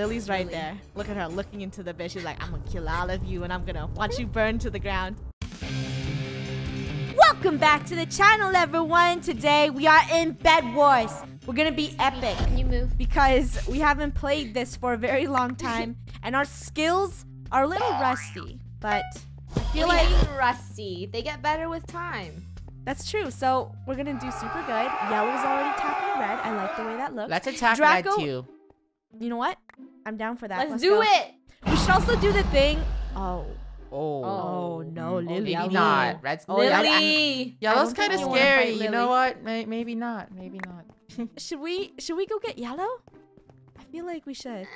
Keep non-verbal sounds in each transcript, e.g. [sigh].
Lily's right Lily. there. Look at her looking into the bed. She's like, I'm gonna kill all of you and I'm gonna watch you burn to the ground. Welcome back to the channel, everyone. Today we are in Bed Wars. We're gonna be epic Can you move? because we haven't played this for a very long time [laughs] and our skills are a little rusty. But I feel What like rusty. They get better with time. that's true. So we're gonna do super good. Yellow's already tapping red. I like the way that looks. Let's attack Draco- red too. You know what? I'm down for that. Let's, do go. it. We should also do the thing. Oh. Oh. Oh, no, Mm, Lily. Maybe Lily. not. Red's Oh, yeah, I- Lily. Yellow's don't kind think of you wanna scary. fight You know Lily. what? May- maybe not. Maybe not. [laughs] Should we should we go get yellow? I feel like we should.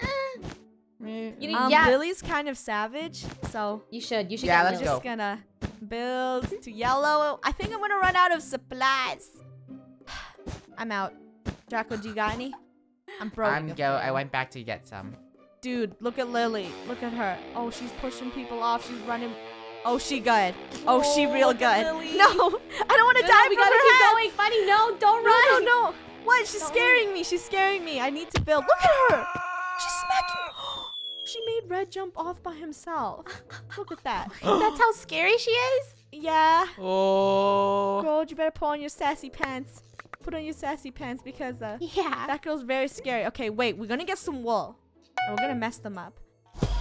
May- You need- Um, yeah. Lily's kind of savage, so You should. You should Yeah, get let's I'm Lily. just gonna build to yellow. I think I'm gonna run out of supplies. [sighs] I'm out. Draco, do you got any? I'm broke. I'm go. I went back to get some. Dude, look at Lily. Look at her. Oh, she's pushing people off. She's running. Oh, she good. Oh, she Oh, real look good. Lily. No, [laughs] I don't want to No, die we from gotta her keep hands. going. Funneh, no, don't No, run. no, no. What? She's Don't scaring me. She's scaring me. I need to build. Look at her. She's smacking. [gasps] she made Red jump off by himself. [laughs] Look at that. [gasps] That's how scary she is. Yeah. Oh. Gold, you better pull on your sassy pants. Put on your sassy pants because uh, Yeah. that girl's very scary. Okay, wait. We're gonna get some wool. And we're gonna mess them up.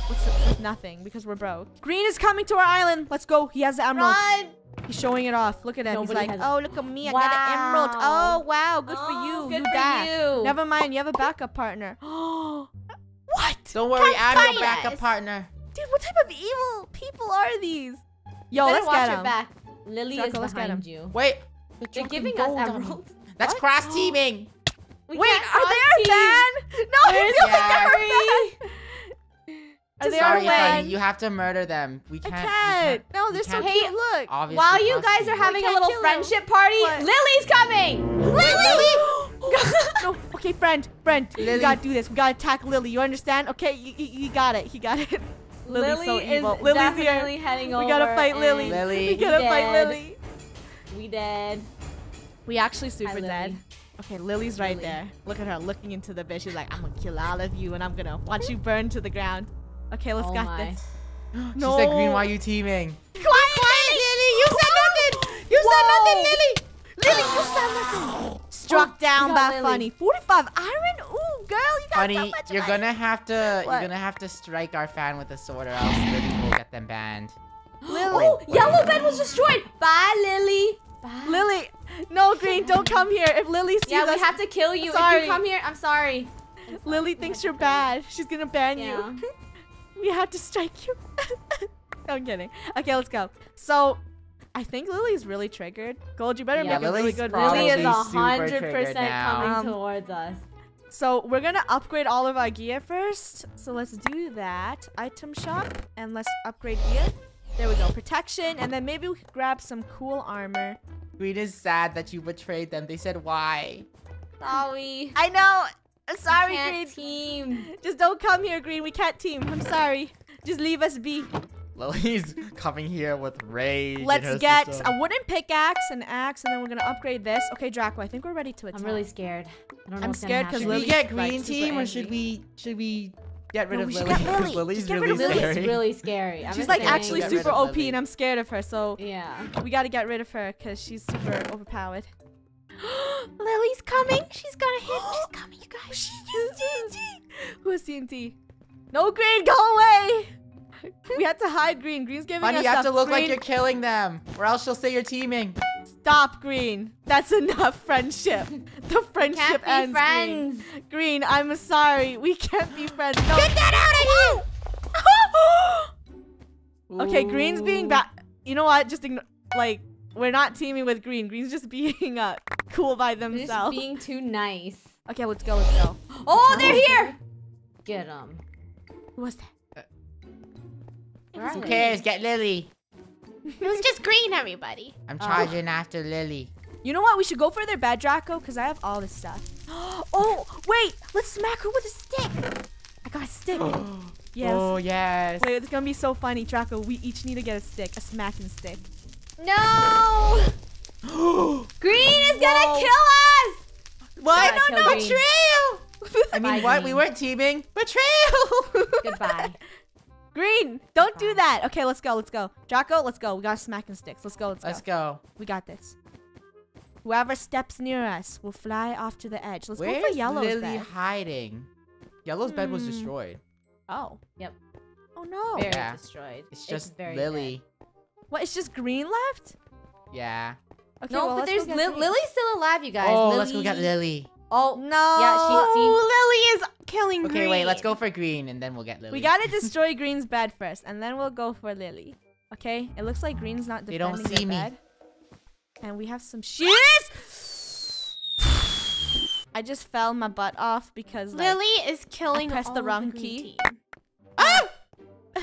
With, s- with nothing because we're broke. Green is coming to our island. Let's go. He has the emerald. Run. He's showing it off. Look at him. Nobody He's like, oh, look at me. I got an emerald. Oh, wow. Good for Oh, you. Good you for that. you. Never mind, you have a backup partner. [gasps] what? Don't worry, I'm your backup us. partner. Dude, what type of evil people are these? Yo, Better let's watch get your him. back. Lily Draco, is let's get behind you. Wait. They're giving us emeralds. That's What? cross oh. teaming. We Wait, are they our cross-team. fan? No, I Where's feel like Yeah. they're our Gary? fan. Are they Sorry, our honey. You have to murder them. We can't. can't. we can't No, they're so can't Hey, cute. Look. Obviously While you guys are having a little kill him. friendship party, What? Lily's coming. Lily! [gasps] [gasps] [gasps] no, okay, friend, friend, we Lily. gotta do this. We gotta attack Lily. You understand? Okay, you, you, you got it. He got it. [laughs] Lily's Lily so is evil. Lily's definitely here. heading We over. gotta fight Lily. Lily. We gotta fight. Lily. We dead. We actually super Lily. dead. Okay, Lily's right Lily. there. Look at her looking into the bed. She's like, I'm gonna kill all of you and I'm gonna watch you burn to the ground. Okay, let's Oh got my. this. [gasps] She No. said, "Green, why are you teaming?" Quiet, Lily! You said nothing! You said nothing, Lily! Lily, you said [gasps] nothing! Struck down by Lily. Funneh. 45 iron? Ooh, girl, you got so Honey, much you're gonna have to. What? You're gonna have to strike our fan with a sword, or else Lily will get them banned. [gasps] Lily. Oh, yellow bed was destroyed. Bye, Lily. Bye. Lily, no, Green, don't come here. If Lily sees Yeah, we have to kill you. If Sorry. you come here, I'm sorry. Lily thinks you're bad. She's gonna ban Yeah. you. [laughs] We have to strike you. no, [laughs] I'm kidding. Okay, let's go. So, I think Lily's really triggered. Gold, you better Yeah, make a really good probably Lily is a hundred percent coming Um, towards us. So we're gonna upgrade all of our gear first. So let's do that. Item shop and let's upgrade gear. There we go. Protection and then maybe we could grab some cool armor. Green is sad that you betrayed them. They said why. Sorry. I know. I'm sorry, Can't Green. team. Just don't come here, Green. We can't team. I'm sorry. Just leave us be. Lily's [laughs] coming here with rage. Let's get system. a wooden pickaxe, an axe, and then we're gonna upgrade this. Okay, Draco, I think we're ready to attack. I'm really scared. I don't know I'm what's gonna Should we get green super team or should we should we get rid No, of we Lily? get Lily. 'Cause Lily's Just get rid really of Lily. scary. Lily's really scary. I'm She's like actually super OP, Lily. and I'm scared of her. So Yeah. we gotta get rid of her because she's super overpowered. [gasps] Lily's coming. She's gonna hit. She's [gasps] coming, you guys. She used TNT. [laughs] Who TNT? No, Green, go away. [laughs] We had to hide Green. Green's giving Honey, us you have to stuff. look like you're killing them, or else she'll say you're teaming. Stop, Green. That's enough friendship. The friendship Can't be ends. Green. friends. Green, I'm sorry. We can't be friends. No. Get that out of here! [gasps] okay, Green's being bad. You know what? Just ignore. Like, we're not teaming with Green. Green's just [laughs] being uh, cool by They're just themselves. being too nice. Okay, let's go. Let's go. Oh, they're here. Get them. Who was that? Who cares? Get Lily. It was just green, everybody. I'm Oh. charging after Lily. You know what? We should go for their bed, Draco, because I have all this stuff. [gasps] oh, wait. Let's smack her with a stick. I got a stick. [gasps] [gasps] yes. Oh yes. Wait, it's gonna be so funny, Draco. We each need to get a stick, a smacking stick. No. Green is gonna kill us. What? Gotta kill Green. Betrayal! I mean, Bye, [laughs] what? We weren't teaming. Betrayal. Goodbye. [laughs] Green, don't do that. Okay, let's go. Let's go. Draco, let's go. We got smacking sticks. Let's go. Let's, Let's go. go. We got this. Whoever steps near us will fly off to the edge. Let's go for yellow's Lily bed. hiding? Yellow's bed was Hmm. destroyed. Oh. Yep. Oh no. Very Yeah. destroyed. It's just very Lily. What? It's just green left? Yeah. Okay. No, well, but there's go Li- Lily's still alive, you guys. oh, Lily... let's go get Lily. Oh, No. Yeah, she- see- Lily is killing Okay, wait. Let's go for green, and then we'll get Lily. We gotta [laughs] destroy Green's bed first, and then we'll go for Lily. Okay? It looks like Green's not defending They defending don't see their me. bed. And we have some shears. I just fell my butt off because like, Lily is killing. pressed the all wrong green key. team. Ah! [laughs]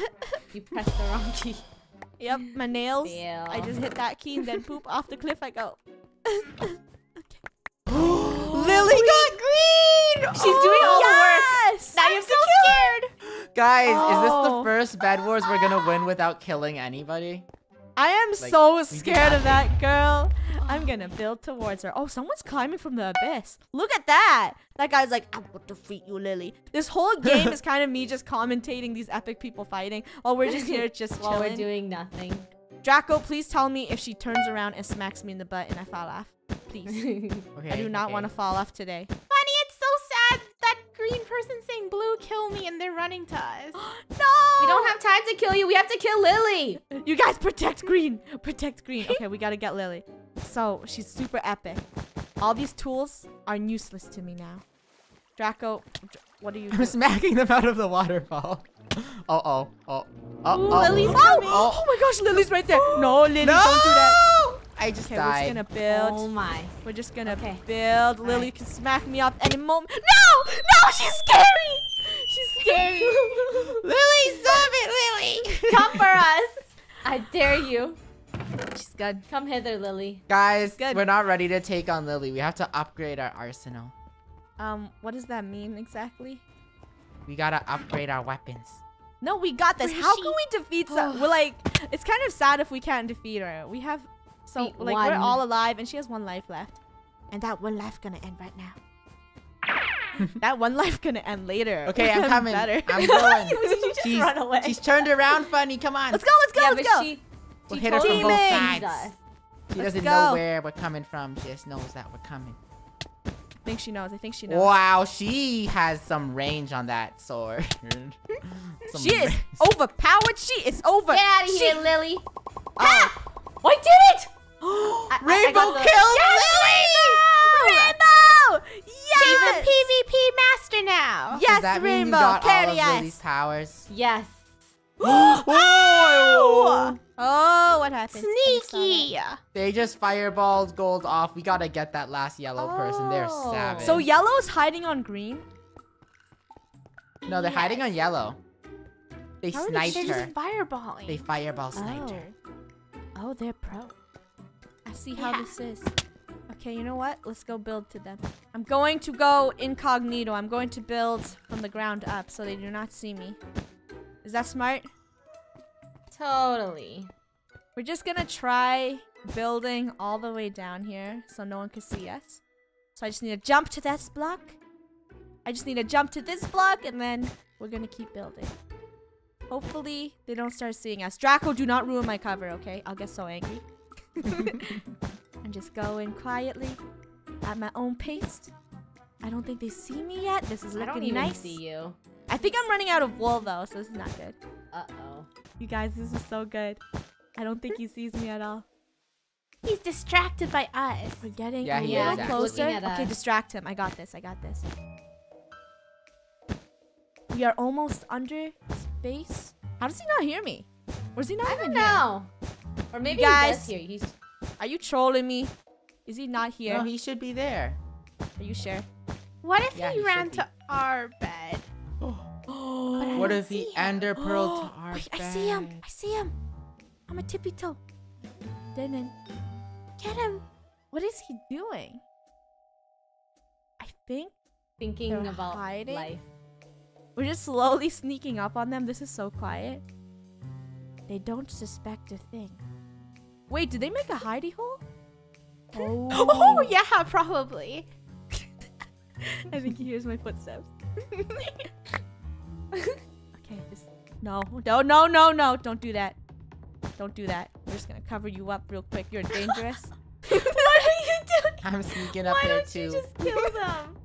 you pressed the wrong key. Yep, my nails. Fail. I just hit that key and then poop off the cliff I go. [laughs] Lily got green. She's doing all the work. yes! Now you have to kill her. Guys, is this the Oh. first bed wars we're gonna win without killing anybody? I am Like, so scared of that girl. I'm gonna build towards her. Oh, someone's climbing from the abyss. Look at that. That guy's like, I will defeat you, Lily. This whole [laughs] game is kind of me just commentating these epic people fighting while we're just here [laughs] just While chilling. we're doing nothing. Draco, please tell me if she turns around and smacks me in the butt and I fall off. Please. Okay. [laughs] I do not okay. want to fall off today. Funneh, it's so sad that green person saying blue kill me and they're running to us. no! [gasps] we don't have time to kill you. We have to kill Lily. You guys protect Green. Protect Green. Okay, we gotta get Lily. So she's super epic. All these tools are useless to me now. Draco, what are you [laughs] I'm smacking them out of the waterfall. Oh oh oh oh Ooh, oh. Lily's Oh, coming. oh my gosh, Lily's right there. [gasps] No, Lily, no! don't do that. I just Okay, we're just gonna build. Oh my. We're just gonna Okay. build. Lily Alright. can smack me up any moment. No! No, she's scary! She's scary. [laughs] Lily, stop it, Lily! Come for us. I dare you. she's good. Come hither, Lily. Guys, Good. we're not ready to take on Lily. We have to upgrade our arsenal. Um, what does that mean exactly? We gotta upgrade our weapons. No, we got this. Where is How can we defeat [sighs] some? we're like, it's kind of sad if we can't defeat her. We have, so Beat like we're all alive, and she has one life left, and that one life gonna end right now. [laughs] that one life gonna end later. [laughs] Okay, I'm coming. Better. I'm [laughs] going. you just she's, run away. she's turned around funny. Come on. let's go. Let's go. yeah, let's go. she, We'll hit her from totally both sides. us. She Let's doesn't go. know where we're coming from. She just knows that we're coming. I think she knows. I think she knows. Wow, she has some range on that sword. She is overpowered. She is over. Get out of here, Lily. Oh. I did it! I- [gasps] I- I Rainbow killed Yes, Rainbow! She's Yes! a PvP master now. Does Yes, that mean Rainbow. you got all of us. Lily's powers? Yes. [gasps] [gasps] oh! Oh, what happened? I just saw that. Sneaky. They just fireballed gold off. We gotta get that last yellow person. They're Oh. savage. So yellow's hiding on green. no, they're hiding on yellow. They How are they- sniped They're her. just fireballing. They fireball sniped Oh. her. Oh, they're pro. I see how Yeah. this is. Okay, you know what? Let's go build to them. I'm going to go incognito. I'm going to build from the ground up so they do not see me. Is that smart? Totally. We're just gonna try building all the way down here so no one can see us. So I just need to jump to this block. I just need to jump to this block and then we're gonna keep building. Hopefully they don't start seeing us. Draco, do not ruin my cover, okay? I'll get so angry. [laughs] I'm just going quietly at my own pace. I don't think they see me yet. This is looking I looking don't even nice. see you. I think I'm running out of wool though, so this is not good. Uh-oh. You guys, this is so good. I don't think he sees me at all. He's distracted by us. We're getting Yeah, a little is actually. closer. Looking Okay, distract him. I got this. I got this. We are almost under space. How does he not hear me? Or is he not I even don't here? Know. Or maybe guys- he does hear. He's Are you trolling me? Is he not here? No, he should be there. Are you sure? What if Yeah, he he ran should be. to our bed? [gasps] Oh, What if he ender pearl to [gasps] our Wait, I see him. I see him. I'm a tippy toe. Then, then, get him. What is he doing? I think thinking about hiding? life. We're just slowly sneaking up on them. This is so quiet. They don't suspect a thing. Wait, did they make a hidey hole? Oh, [laughs] oh yeah, probably. [laughs] I think he hears my footsteps. [laughs] okay, just no, no, no, no, no! Don't do that. Don't do that. We're just gonna cover you up real quick. You're dangerous. what are you doing? I'm sneaking up Why here don't too. you just kill them?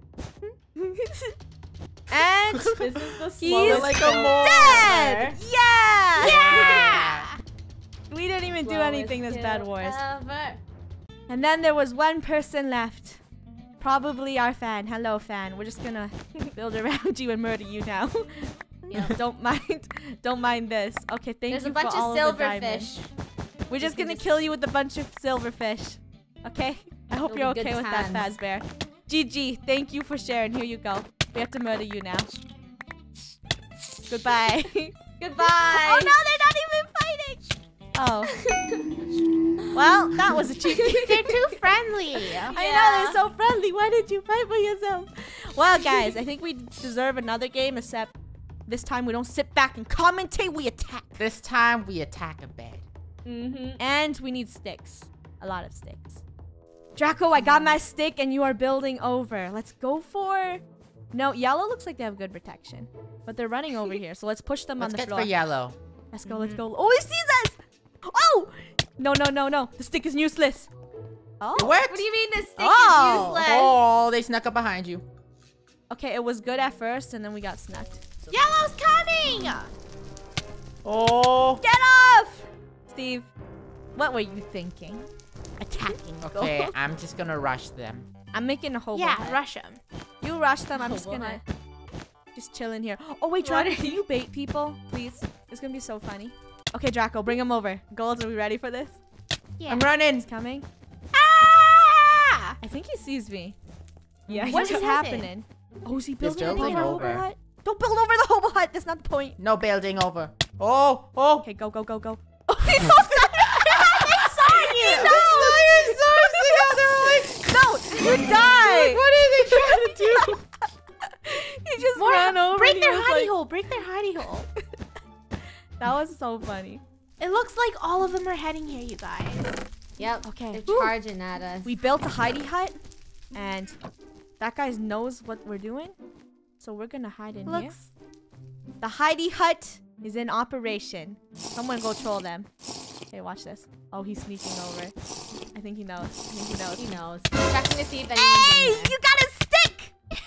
and this is the He's like a kill dead. Yeah. Yeah! We didn't even do anything this Bed Wars. Ever. And then there was one person left. Probably our fan. Hello, fan. We're just gonna [laughs] build around [laughs] you and murder you now. [laughs] Don't mind. Don't mind this. Okay, thank There's you a bunch for all of of the diamonds. silverfish. We're just gonna kill you with a bunch of silverfish. Okay? I hope It'll you're okay with that, times. Fazbear. GG. Thank you for sharing. Here you go. We have to murder you now. Goodbye. Goodbye. oh no, they're not even. Oh. [laughs] well, that was a cheap. They're too [laughs] friendly. I know they're so friendly. Why did you fight for yourself? Well, guys, I think we deserve another game. Except this time we don't sit back and commentate. We attack, This time we attack a bed. Mm-hmm. and we need sticks. A lot of sticks. Draco, I got my stick, and you are building over. Let's go for. No, yellow looks like they have good protection, but they're running over [laughs] here. So let's push them Let's on the get floor. for yellow. Let's go. Let's go. Oh, he sees us. No, no, no, no. The stick is useless. Oh. It worked! What do you mean the stick Oh. is useless? Oh, they snuck up behind you. Okay, it was good at first, and then we got snucked. Yellow's coming. Oh. Get off! Steve, what were you thinking? Attacking. Okay, [laughs] I'm just gonna rush them. I'm making a whole Yeah, hut. rush them. You rush them. I'm just gonna just chill in here. Oh wait, What can you bait people, please? It's gonna be so funny. Okay, Draco, bring him over. Golds, are we ready for this? Yeah. I'm running. He's coming. Ah! I think he sees me. Yeah, What he is happening? Oh, is he building, building over a over. hut? Don't build over the hobo hut. That's not the point. No building over. Oh, oh. Okay, go, go, go, go. [laughs] Oh, he [laughs] saw They saw you. No, no, you die. What are they trying to [laughs] do? he just More ran over. break their hidey like- hole. Break their hidey hole. That was so funny. It looks like all of them are heading here, you guys. Yep. Okay. They're Woo. charging at us. We built a hidey hut, and that guy knows what we're doing. So we're gonna hide in here. Looks. The hidey hut is in operation. Someone go troll them. Hey, watch this. Oh, he's sneaking over. I think he knows. I think he knows. He knows. Checking to see if anyone's Hey, in there. you got a stick! [laughs]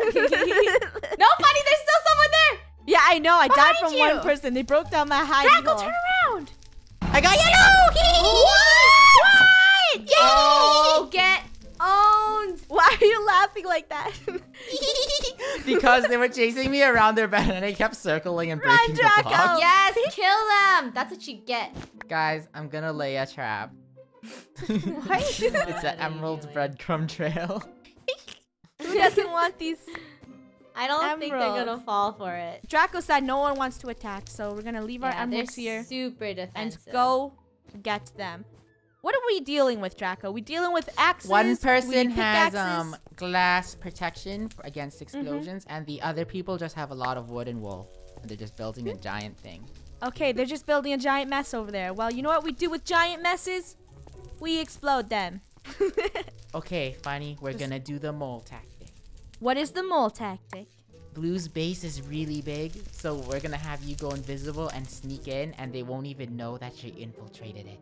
[laughs] No, buddy, there's still someone there. yeah, I know. I died Behind from one person. They broke down my hidey Draco, turn around. I got yellow! [laughs] What? Yay! Oh, get owned. Why are you laughing like that? [laughs] because they were chasing me around their bed and I kept circling and Run, breaking the Draco! block. Yes, kill them. That's what you get. Guys, I'm gonna lay a trap. [laughs] it's an emerald breadcrumb trail. Who doesn't want these? I don't think they're gonna fall for it. Draco said no one wants to attack, so we're gonna leave our Yeah, they're emeralds here super and go get them. What are we dealing with, Draco? We dealing with axes? One person has um glass protection against explosions, and the other people just have a lot of wood and wool. And they're just building a giant thing. Okay, they're just building a giant mess over there. Well, you know what we do with giant messes? We explode them. [laughs] Okay, Funneh, we're Just- gonna do the mole tactic. What is the mole tactic? Blue's base is really big, so we're gonna have you go invisible and sneak in, and they won't even know that you infiltrated it.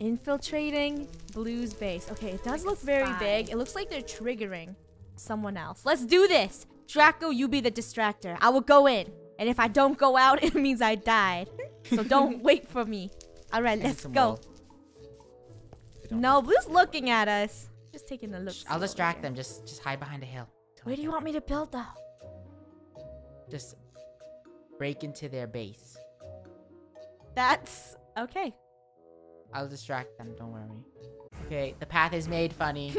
Infiltrating Blue's base. Okay, it does Like look very big. It looks like they're triggering someone else. Let's do this. Draco, you be the distractor. I will go in. And if I don't go out, [laughs] it means I died. So [laughs] don't wait for me. All right, let's go. wool. They don't No, Blue's looking at us. Just taking a look. I'll distract them. Just just hide behind a hill. Till I Where do you want me to build though? Just break into their base. That's okay. I'll distract them. Don't worry. Okay, the path is made funny.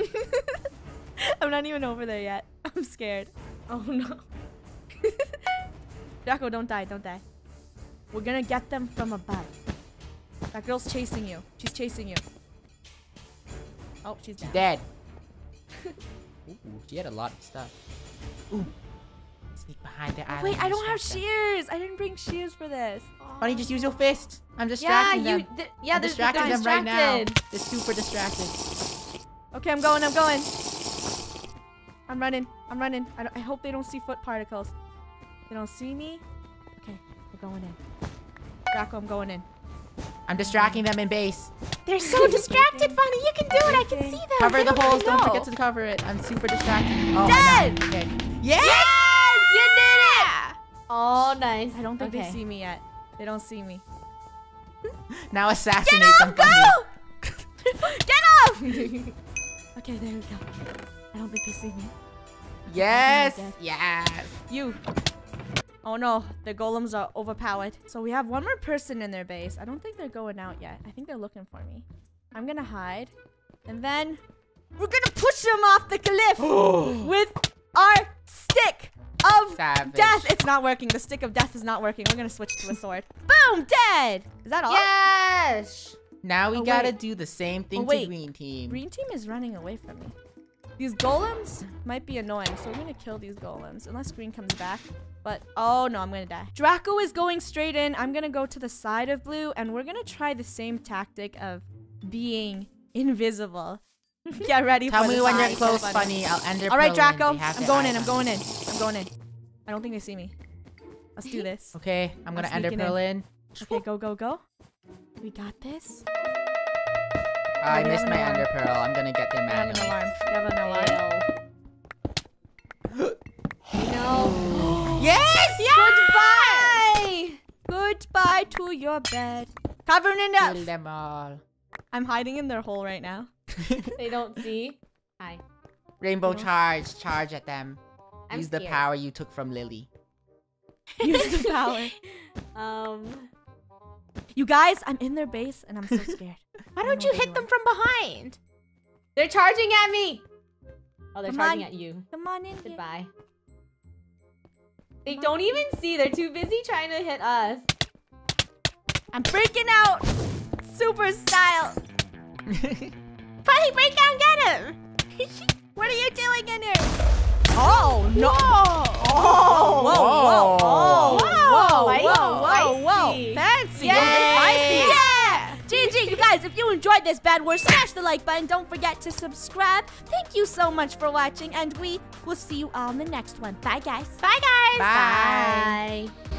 [laughs] I'm not even over there yet. [laughs] I'm scared. Oh no. [laughs] Draco, don't die, don't die. We're gonna get them from above. That girl's chasing you. She's chasing you. Oh, she's She's down. dead. Ooh, she had a lot of stuff. Ooh. Sneak behind their oh, island. Wait, I don't have shears. I didn't bring shears for this. Funneh, just use your fist. I'm Yeah, distracting you. them. th- yeah, I'm distracting them right now. distracted. They're super distracted. Okay, I'm going, I'm going. I'm running. I'm running. I, I hope they don't see foot particles. They don't see me. Okay, we're going in. Draco, I'm going in. I'm distracting them in base. They're so [laughs] distracted, Funneh. You can do it. I can see them. Cover the holes. Don't forget to cover it. I'm super distracted. Oh, Dead! my God. Okay. Yes! You did it! Oh, nice. I don't think okay. they see me yet. They don't see me. [laughs] Now assassinate them. Go! [laughs] Get off! okay, there we go. I don't think they see me. Yes. dead. Yes. You. Oh no, the golems are overpowered. So we have one more person in their base. I don't think they're going out yet. I think they're looking for me. I'm gonna hide. And then we're gonna push them off the cliff [gasps] [gasps] with our stick of Savage. death. It's not working. The stick of death is not working. We're gonna switch to a sword. [laughs] Boom! Dead! Is that all? Yes! Now we Oh, gotta wait. do the same thing Oh, to green team. Green team is running away from me. These golems might be annoying, so we're gonna kill these golems unless green comes back. But oh no, I'm gonna die. Draco is going straight in. I'm gonna go to the side of blue, and we're gonna try the same tactic of being invisible. [laughs] Get ready Tell for me when you're close, Funneh. I'll end All right. Draco, I'm going in. I'm going in. I'm going in. I don't think they see me. Let's do this. [gasps] Okay, I'm gonna I'm pearl in. Okay, go, go, go. We got this. I we missed my ender pearl. I'm gonna get them We have an alarm. Have an alarm. [gasps] [gasps] No. Yes! Goodbye! Goodbye to your bed. Covering it up. Kill them all. I'm hiding in their hole right now. [laughs] They don't see. Hi. Rainbow No. charge. Charge at them. I'm Use the power you took from Lily. [laughs] Use the power. [laughs] Um. You guys, I'm in their base and I'm so scared. Why don't you they hit them from behind? They're charging at me! Oh, they're Come charging on. at you. Come on in. here. Goodbye. They don't even see. They're too busy trying to hit us. I'm freaking out. Super style. [laughs] Funneh, break down, get him. [laughs] What are you doing in here? Oh no! Whoa. Oh, whoa, whoa, whoa, whoa, guys, if you enjoyed this bad word, smash the like button. Don't forget to subscribe. Thank you so much for watching, and we will see you all in the next one. Bye, guys. Bye, guys. Bye. Bye.